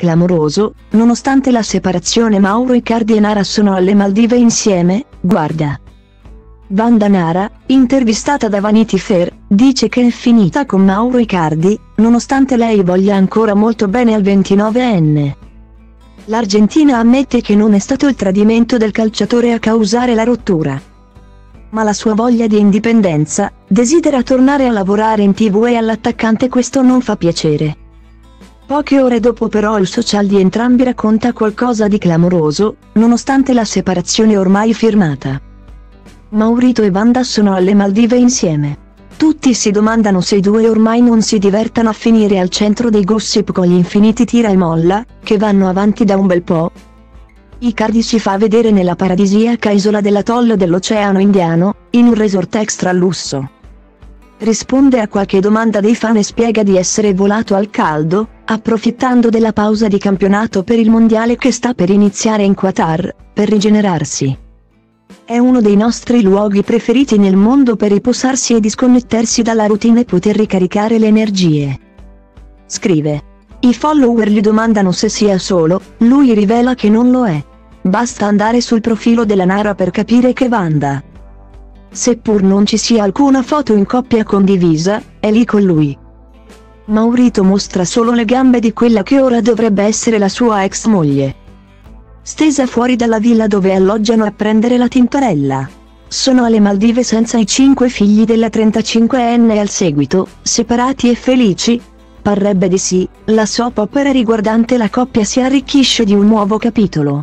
Clamoroso, nonostante la separazione Mauro Icardi e Nara sono alle Maldive insieme, guarda. Vanda Nara, intervistata da Vanity Fair, dice che è finita con Mauro Icardi, nonostante lei voglia ancora molto bene al 29enne. L'Argentina ammette che non è stato il tradimento del calciatore a causare la rottura. Ma la sua voglia di indipendenza, desidera tornare a lavorare in tv e all'attaccante questo non fa piacere. Poche ore dopo però il social di entrambi racconta qualcosa di clamoroso, nonostante la separazione ormai firmata. Maurito e Wanda sono alle Maldive insieme. Tutti si domandano se i due ormai non si divertano a finire al centro dei gossip con gli infiniti tira e molla, che vanno avanti da un bel po'. Icardi si fa vedere nella paradisiaca isola dell'atoll dell'Oceano Indiano, in un resort extra lusso risponde a qualche domanda dei fan e spiega di essere volato al caldo, approfittando della pausa di campionato per il mondiale che sta per iniziare in Qatar, per rigenerarsi. È uno dei nostri luoghi preferiti nel mondo per riposarsi e disconnettersi dalla routine e poter ricaricare le energie. Scrive. I follower gli domandano se sia solo, lui rivela che non lo è. Basta andare sul profilo della Nara per capire che Vanda seppur non ci sia alcuna foto in coppia condivisa, è lì con lui. Maurito mostra solo le gambe di quella che ora dovrebbe essere la sua ex moglie. Stesa fuori dalla villa dove alloggiano a prendere la tintorella. Sono alle Maldive senza i cinque figli della 35enne al seguito, separati e felici? Parrebbe di sì, la soap opera riguardante la coppia si arricchisce di un nuovo capitolo.